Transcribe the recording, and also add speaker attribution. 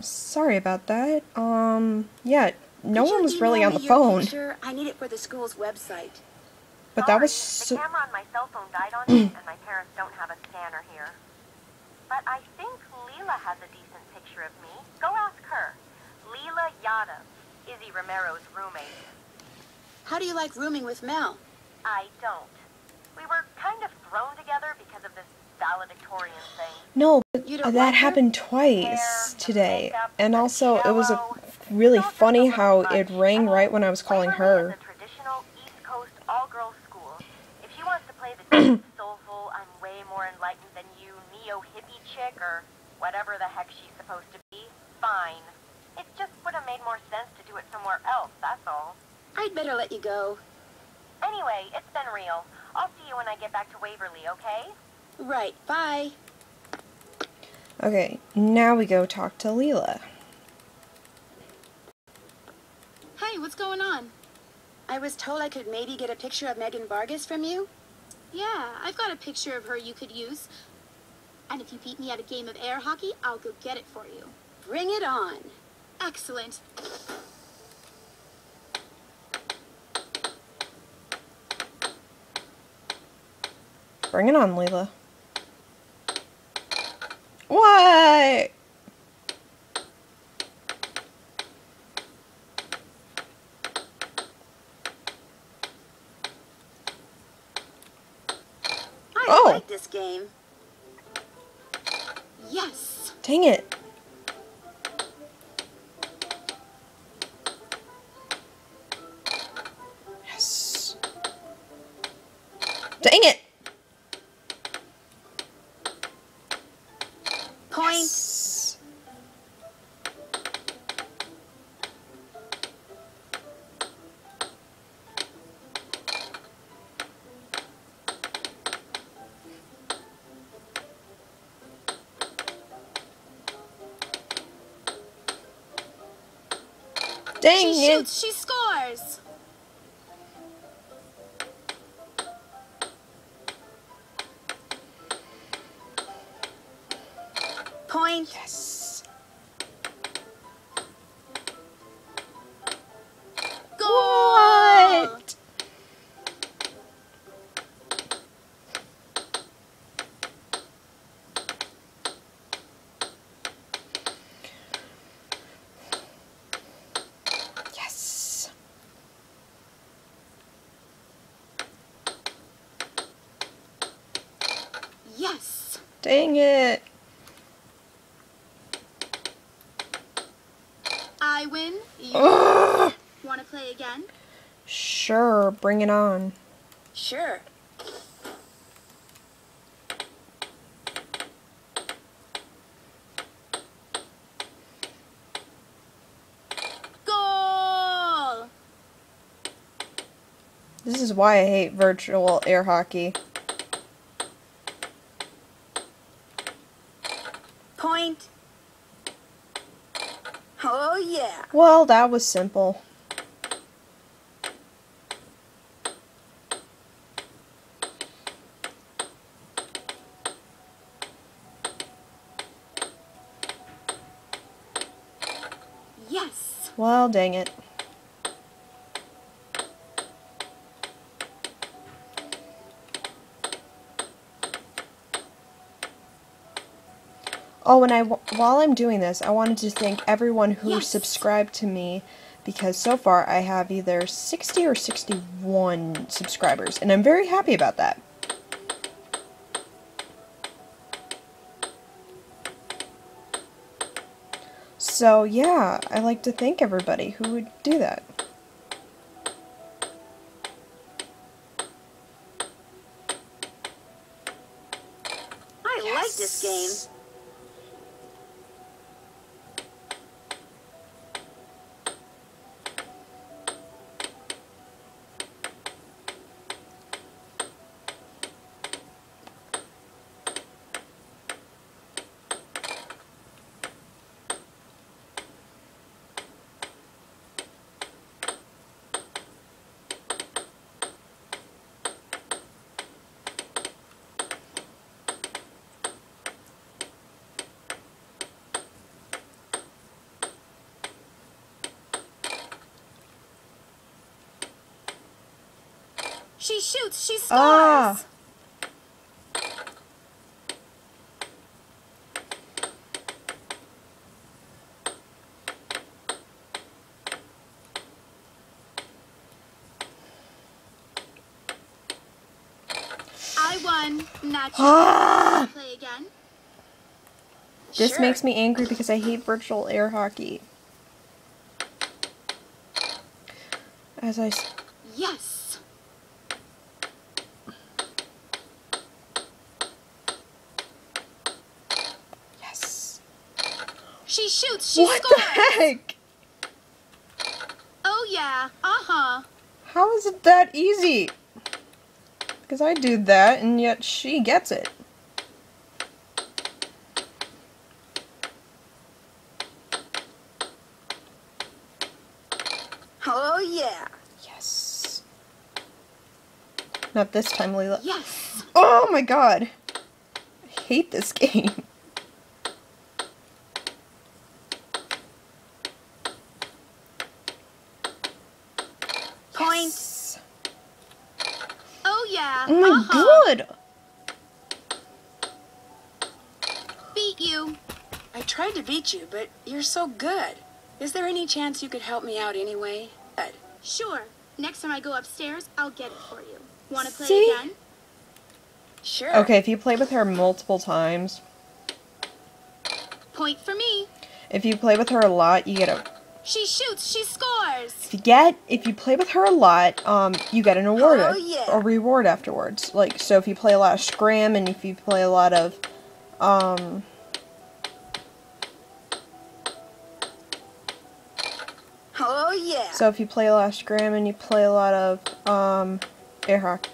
Speaker 1: Sorry about that. Um, yeah, no
Speaker 2: Could
Speaker 1: one was really on the
Speaker 2: me your
Speaker 1: phone.
Speaker 2: picture? I need it for the school's website.
Speaker 1: But that was so,
Speaker 3: the camera on my cell phone died on me, and my parents don't have a scanner here. But I think Leela has a decent picture of me. Go ask her. Leela Yadav, Izzy Romero's roommate.
Speaker 2: How do you like rooming with Mel?
Speaker 3: I don't. We were kind of thrown together because of this valedictorian thing.
Speaker 1: no, but
Speaker 2: You don't
Speaker 1: that
Speaker 2: like
Speaker 1: happened twice today. And also, it was a really funny how it rang right when I was calling her.
Speaker 3: a traditional East Coast all-girls school. If she wants to play the deep, soulful, I'm way more enlightened than you, neo-hippie chick, or whatever the heck she's supposed to be, fine. It just would have made more sense to do it somewhere else, that's all.
Speaker 2: I'd better let you go.
Speaker 3: Anyway, it's been real. I'll see you when I get back to Waverly, okay?
Speaker 2: Right, bye.
Speaker 1: Okay, now we go talk to Leela.
Speaker 4: Hey, what's going on?
Speaker 2: I was told I could maybe get a picture of Megan Vargas from you.
Speaker 4: Yeah, I've got a picture of her you could use. And if you beat me at a game of air hockey, I'll go get it for you.
Speaker 2: Bring it on.
Speaker 4: Excellent.
Speaker 1: Bring it on, Leela. What?
Speaker 2: I
Speaker 1: Oh.
Speaker 2: like this game.
Speaker 4: Yes.
Speaker 1: Dang it. Dang
Speaker 4: she
Speaker 1: it.
Speaker 4: shoots, she scores.
Speaker 2: Point.
Speaker 1: Yes. Yes. Dang it.
Speaker 4: I win. You want to play again?
Speaker 1: Sure, bring it on.
Speaker 2: Sure.
Speaker 4: Goal.
Speaker 1: This is why I hate virtual air hockey.
Speaker 2: Point. Oh, yeah.
Speaker 1: Well, that was simple.
Speaker 4: Yes.
Speaker 1: Well, dang it. Oh, and I while I'm doing this, I wanted to thank everyone who
Speaker 4: Yes.
Speaker 1: subscribed to me because so far I have either 60 or 61 subscribers, and I'm very happy about that. So, yeah, I like to thank everybody who would do that.
Speaker 4: She shoots, she scores.
Speaker 1: Ah.
Speaker 4: I won. Naturally.
Speaker 1: Ah!
Speaker 4: Play again.
Speaker 1: This
Speaker 2: Sure.
Speaker 1: makes me angry because I hate virtual air hockey. As I
Speaker 4: yes. She shoots, she
Speaker 1: What
Speaker 4: scores.
Speaker 1: the heck?
Speaker 4: Oh yeah. Uh-huh.
Speaker 1: How is it that easy? Because I do that and yet she gets it.
Speaker 2: Oh, yeah.
Speaker 1: Yes. Not this time, Leela.
Speaker 4: Yes.
Speaker 1: Oh my god. I hate this game.
Speaker 2: Point.
Speaker 4: Oh yeah.
Speaker 1: Oh my
Speaker 4: uh-huh.
Speaker 1: god.
Speaker 4: Beat you.
Speaker 2: I tried to beat you, but you're so good. Is there any chance you could help me out anyway? Good.
Speaker 4: Sure. Next time I go upstairs, I'll get it for you. Want to play
Speaker 1: See?
Speaker 4: again?
Speaker 2: Sure.
Speaker 1: Okay, if you play with her multiple times,
Speaker 4: Point for me.
Speaker 1: if you play with her a lot, you get a
Speaker 4: She shoots, she scores.
Speaker 1: if you get if you play with her a lot, um, you get an award,
Speaker 2: Oh,
Speaker 1: a-
Speaker 2: yeah.
Speaker 1: a reward afterwards. Like so, if you play a lot of scram and if you play a lot of, um,
Speaker 2: Oh, yeah.
Speaker 1: so if you play a lot of scram and you play a lot of um, air hockey,